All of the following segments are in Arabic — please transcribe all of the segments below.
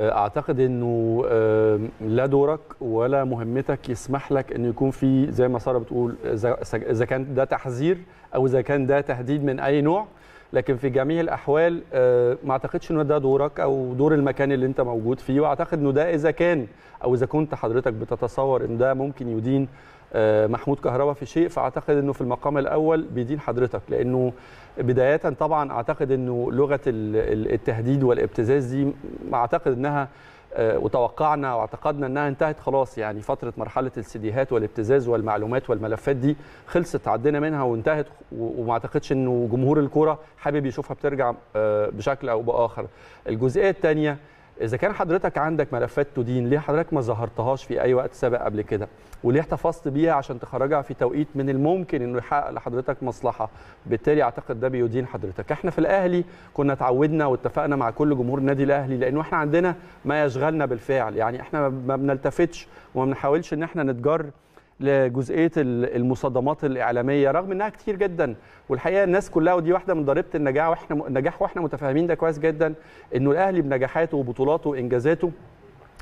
أعتقد إنه آه، لا دورك ولا مهمتك يسمح لك إنه يكون في زي ما سارة بتقول إذا كان ده تحذير أو إذا كان ده تهديد من أي نوع. لكن في جميع الأحوال آه، ما أعتقدش إنه ده دورك أو دور المكان اللي أنت موجود فيه. وأعتقد إنه ده إذا كان أو إذا كنت حضرتك بتتصور إن ده ممكن يدين آه، محمود كهربا في شيء فأعتقد إنه في المقام الأول بيدين حضرتك لأنه بداية طبعا أعتقد إنه لغة ال- ال- التهديد والابتزاز دي أعتقد إنها آه، وتوقعنا واعتقدنا إنها انتهت خلاص يعني فترة مرحلة السيديهات والابتزاز والمعلومات والملفات دي خلصت عدينا منها وانتهت وما أعتقدش إنه جمهور الكورة حابب يشوفها بترجع آه، بشكل أو بآخر. الجزئية الثانية إذا كان حضرتك عندك ملفات تدين ليه حضرتك ما ظهرتهاش في أي وقت سابق قبل كده؟ وليه احتفظت بيها عشان تخرجها في توقيت من الممكن إنه يحقق لحضرتك مصلحة؟ بالتالي أعتقد ده بيدين حضرتك. إحنا في الأهلي كنا اتعودنا واتفقنا مع كل جمهور النادي الأهلي لأنه إحنا عندنا ما يشغلنا بالفعل. يعني إحنا ما بنلتفتش وما بنحاولش إن إحنا نتجر لجزئية ال- المصادمات الإعلامية رغم إنها كتير جدا. والحقيقة الناس كلها ودي واحدة من ضريبة النجاح وإحنا النجاح وإحنا متفاهمين ده كويس جدا إنه الأهلي بنجاحاته وبطولاته وإنجازاته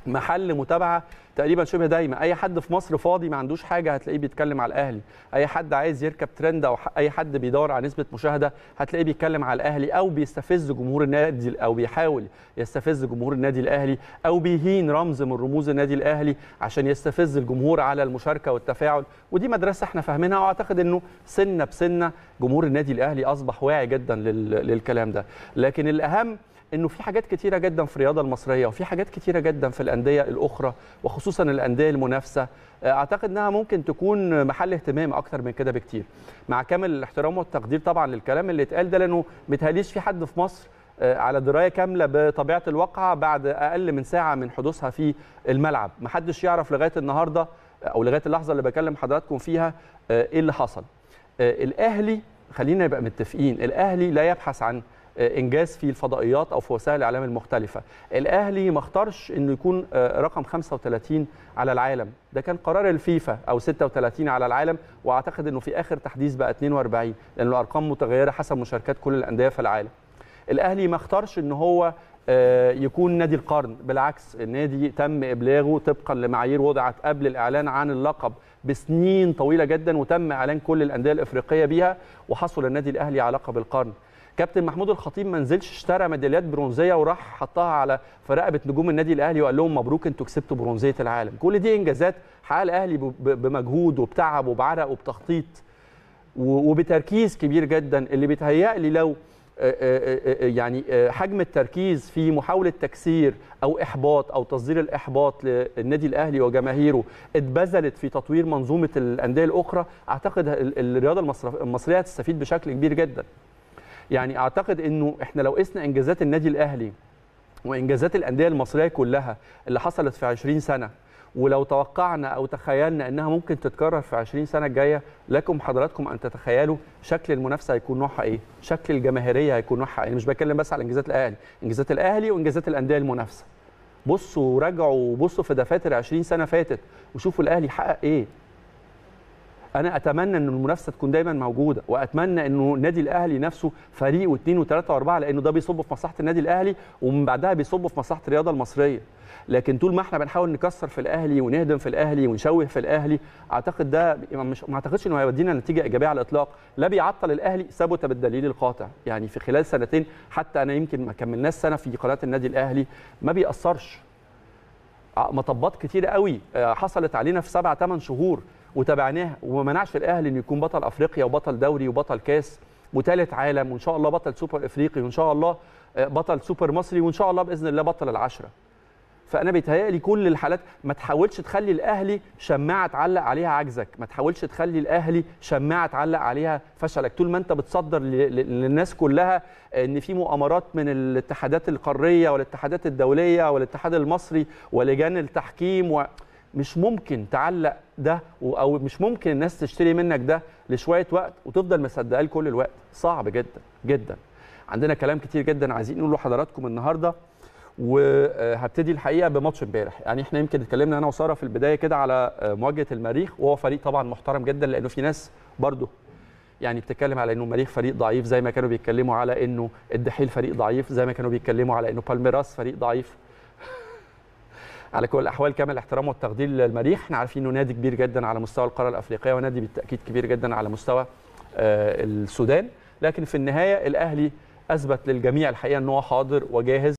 محل متابعة تقريبا شبه دايما. أي حد في مصر فاضي ما عندوش حاجة هتلاقيه بيتكلم على الأهلي. أي حد عايز يركب ترند أو أي حد بيدور على نسبة مشاهدة هتلاقيه بيتكلم على الأهلي أو بيستفز جمهور النادي أو بيحاول يستفز جمهور النادي الأهلي أو بيهين رمز من رموز النادي الأهلي عشان يستفز الجمهور على المشاركة والتفاعل. ودي مدرسة إحنا فاهمينها وأعتقد إنه سنة بسنة جمهور النادي الأهلي أصبح واعي جدا لل- للكلام ده. لكن الأهم إنه في حاجات كتيرة جدا في الرياضة المصرية وفي حاجات كتيرة جدا في الأندية الأخرى وخصوصا الأندية المنافسة. أعتقد إنها ممكن تكون محل اهتمام أكتر من كده بكتير. مع كامل الاحترام والتقدير طبعا للكلام اللي اتقال ده لأنه متهيأليش في حد في مصر آه، على دراية كاملة بطبيعة الواقعه بعد أقل من ساعة من حدوثها في الملعب. محدش يعرف لغاية النهارده أو لغاية اللحظة اللي بكلم حضراتكم فيها آه، إيه اللي حصل. آه، الأهلي خلينا نبقى متفقين الأهلي لا يبحث عن آه، إنجاز في الفضائيات أو في وسائل الإعلام المختلفة. الأهلي ما اختارش إنه يكون آه، رقم 35 على العالم. ده كان قرار الفيفا أو 36 على العالم وأعتقد إنه في آخر تحديث بقى 42 لأن الأرقام متغيرة حسب مشاركات كل الأندية في العالم. الأهلي ما اختارش إن هو آه، يكون نادي القرن. بالعكس النادي تم إبلاغه طبقا لمعايير وضعت قبل الإعلان عن اللقب بسنين طويلة جدا وتم إعلان كل الأندية الإفريقية بيها وحصل النادي الأهلي على لقب القرن. كابتن محمود الخطيب ما نزلش اشترى ميداليات برونزية وراح حطها على رقبه نجوم النادي الأهلي وقال لهم مبروك أنتوا كسبتوا برونزية العالم. كل دي إنجازات حققها الأهلي بمجهود وبتعب وبعرق وبتخطيط وبتركيز كبير جدا اللي بيتهيألي لو آه، آه، آه، يعني حجم التركيز في محاولة تكسير أو إحباط أو تصدير الإحباط للنادي الأهلي وجماهيره اتبذلت في تطوير منظومة الأندية الأخرى أعتقد ال- الرياضة المصرية هتستفيد بشكل كبير جدا. يعني أعتقد أنه إحنا لو قسنا إنجازات النادي الأهلي وإنجازات الأندية المصرية كلها اللي حصلت في 20 سنة ولو توقعنا أو تخيلنا إنها ممكن تتكرر في 20 سنة الجاية لكم حضراتكم أن تتخيلوا شكل المنافسة هيكون نوعها إيه؟ شكل الجماهيرية هيكون نوعها إيه؟ مش بتكلم بس على إنجازات الأهلي إنجازات الأهلي وإنجازات الأندية المنافسة. بصوا راجعوا وبصوا في دفاتر 20 سنة فاتت وشوفوا الأهلي حقق إيه؟ أنا أتمنى إن المنافسة تكون دايما موجودة وأتمنى إنه النادي الأهلي نفسه فريق واثنين وثلاثه وأربعة لأنه ده بيصب في مصلحة النادي الأهلي ومن بعدها بيصب في مصلحة الرياضة المصرية. لكن طول ما إحنا بنحاول نكسر في الأهلي ونهدم في الأهلي ونشوه في الأهلي أعتقد ده مش ما أعتقدش إنه هيودينا نتيجه إيجابية على الإطلاق. لا بيعطل الأهلي ثبت بالدليل القاطع. يعني في خلال سنتين حتى أنا يمكن ما كملناش سنة في قناة النادي الأهلي ما بيأثرش. مطبات كتيره قوي آه، حصلت علينا في سبع ثمان شهور. وتابعناها وما منعش الأهلي انه يكون بطل أفريقيا وبطل دوري وبطل كاس وثالث عالم وإن شاء الله بطل سوبر إفريقي وإن شاء الله آه، بطل سوبر مصري وإن شاء الله بإذن الله بطل العشرة. فأنا بيتهيألي كل الحالات ما تحاولش تخلي الأهلي شماعة تعلق عليها عجزك ما تحاولش تخلي الأهلي شماعة تعلق عليها فشلك. طول ما أنت بتصدر للناس كلها إن في مؤامرات من الاتحادات القارية والاتحادات الدولية والاتحاد المصري ولجان التحكيم و... مش ممكن تعلق ده أو مش ممكن الناس تشتري منك ده لشوية وقت وتفضل مصدقاه لكل الوقت. صعب جدا جدا. عندنا كلام كتير جدا عايزين نقوله لحضراتكم النهارده وهبتدي الحقيقة بماتش امبارح. يعني إحنا يمكن اتكلمنا أنا وسارة في البداية كده على مواجهة المريخ وهو فريق طبعا محترم جدا لأنه في ناس برضه يعني بتتكلم على إنه المريخ فريق ضعيف زي ما كانوا بيتكلموا على إنه الدحيل فريق ضعيف زي ما كانوا بيتكلموا على إنه بالميراس فريق ضعيف. على كل الأحوال كامل الاحترام والتقدير للمريخ. إحنا عارفين إنه نادي كبير جدا على مستوى القارة الأفريقية ونادي بالتأكيد كبير جدا على مستوى آه، السودان. لكن في النهاية الأهلي أثبت للجميع الحقيقة إن هو حاضر وجاهز.